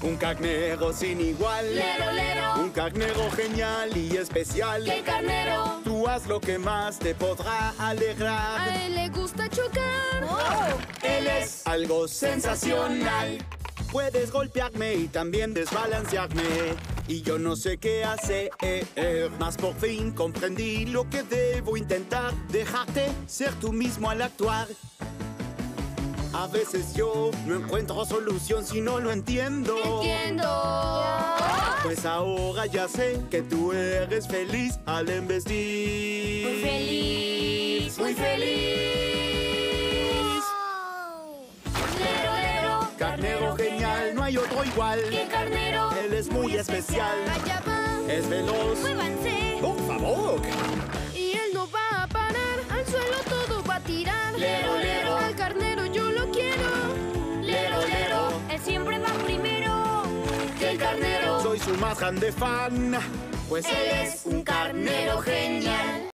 Un carnero sin igual. Lero, lero. Un carnero genial y especial. ¡Qué carnero! Tú haz lo que más te podrá alegrar. A él le gusta chocar. Él es algo sensacional. Puedes golpearme y también desbalancearme. Y yo no sé qué hacer. Mas por fin comprendí lo que debo intentar. Dejarte ser tú mismo al actuar. A veces yo no encuentro solución si no lo entiendo. Entiendo. Pues ahora ya sé que tú eres feliz al embestir. Muy feliz, muy feliz. Lero, lero. Carnero genial, no hay otro igual. ¡Qué carnero! Él es muy especial. Allá va. Es veloz. Muévanse. Por favor. Y él no va a parar. Al suelo todo va a tirar. Soy su más grande fan. Pues Él es un carnero genial.